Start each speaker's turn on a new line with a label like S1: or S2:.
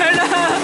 S1: لها